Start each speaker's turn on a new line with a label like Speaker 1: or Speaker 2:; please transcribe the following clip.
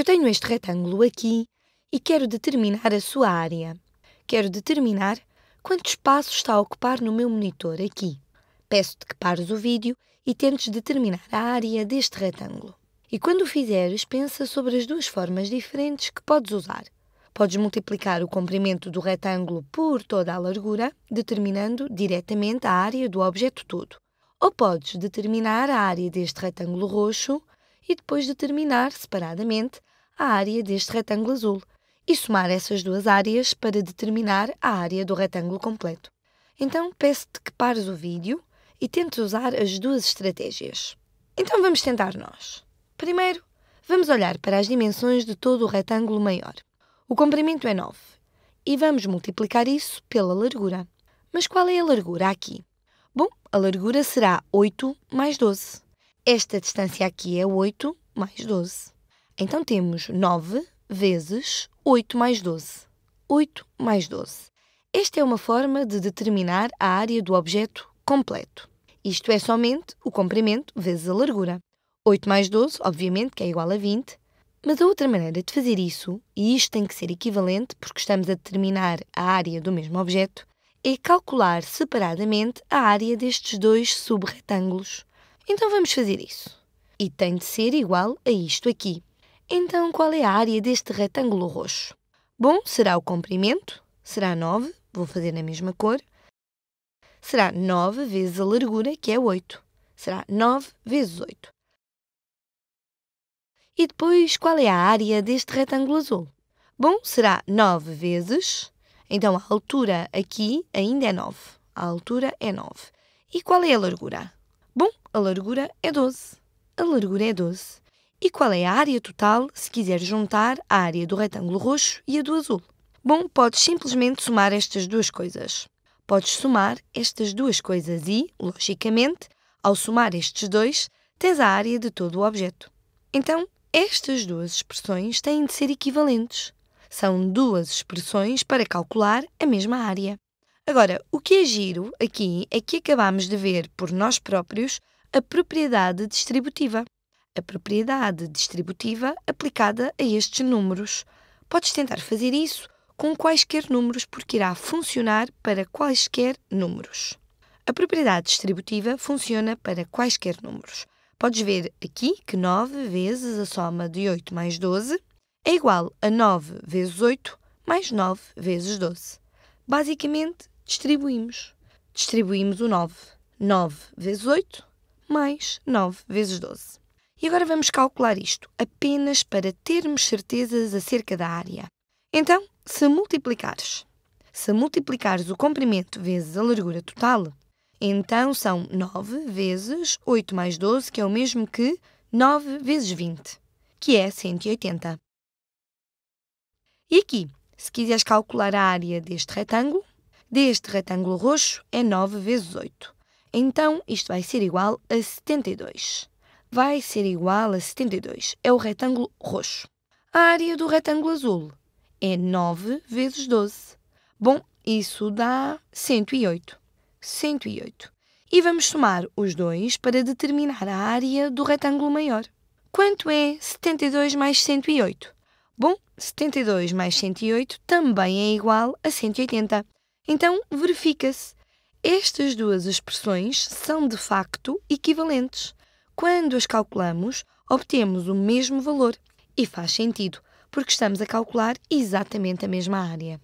Speaker 1: Eu tenho este retângulo aqui e quero determinar a sua área. Quero determinar quanto espaço está a ocupar no meu monitor aqui. Peço-te que pares o vídeo e tentes determinar a área deste retângulo. E quando o fizeres, pensa sobre as duas formas diferentes que podes usar. Podes multiplicar o comprimento do retângulo por toda a largura, determinando diretamente a área do objeto todo. Ou podes determinar a área deste retângulo roxo e depois determinar separadamente a área deste retângulo azul e somar essas duas áreas para determinar a área do retângulo completo. Então peço-te que pares o vídeo e tentes usar as duas estratégias. Então vamos tentar nós. Primeiro, vamos olhar para as dimensões de todo o retângulo maior. O comprimento é 9 e vamos multiplicar isso pela largura. Mas qual é a largura aqui? Bom, a largura será 8 mais 12. Esta distância aqui é 8 mais 12. Então temos 9 vezes 8 mais 12. 8 mais 12. Esta é uma forma de determinar a área do objeto completo. Isto é somente o comprimento vezes a largura. 8 mais 12, obviamente, que é igual a 20. Mas a outra maneira de fazer isso, e isto tem que ser equivalente porque estamos a determinar a área do mesmo objeto, é calcular separadamente a área destes dois subretângulos. Então vamos fazer isso. E tem de ser igual a isto aqui. Então, qual é a área deste retângulo roxo? Bom, será o comprimento, será 9, vou fazer na mesma cor. Será 9 vezes a largura, que é 8. Será 9 vezes 8. E depois, qual é a área deste retângulo azul? Bom, será 9 vezes. Então, a altura aqui ainda é 9. A altura é 9. E qual é a largura? Bom, a largura é 12. A largura é 12. E qual é a área total se quiser juntar a área do retângulo roxo e a do azul? Bom, podes simplesmente somar estas duas coisas. Podes somar estas duas coisas e, logicamente, ao somar estes dois, tens a área de todo o objeto. Então, estas duas expressões têm de ser equivalentes. São duas expressões para calcular a mesma área. Agora, o que é giro aqui é que acabamos de ver por nós próprios a propriedade distributiva a propriedade distributiva aplicada a estes números. Podes tentar fazer isso com quaisquer números, porque irá funcionar para quaisquer números. A propriedade distributiva funciona para quaisquer números. Podes ver aqui que 9 vezes a soma de 8 mais 12 é igual a 9 vezes 8 mais 9 vezes 12. Basicamente, distribuímos. Distribuímos o 9. 9 vezes 8 mais 9 vezes 12. E agora vamos calcular isto apenas para termos certezas acerca da área. Então, se multiplicares, se multiplicares o comprimento vezes a largura total, então são 9 vezes 8 mais 12, que é o mesmo que 9 vezes 20, que é 180. E aqui, se quiseres calcular a área deste retângulo, deste retângulo roxo é 9 vezes 8. Então, isto vai ser igual a 72 vai ser igual a 72. É o retângulo roxo. A área do retângulo azul é 9 vezes 12. Bom, isso dá 108. 108. E vamos somar os dois para determinar a área do retângulo maior. Quanto é 72 mais 108? Bom, 72 mais 108 também é igual a 180. Então, verifica-se. Estas duas expressões são de facto equivalentes. Quando as calculamos, obtemos o mesmo valor. E faz sentido, porque estamos a calcular exatamente a mesma área.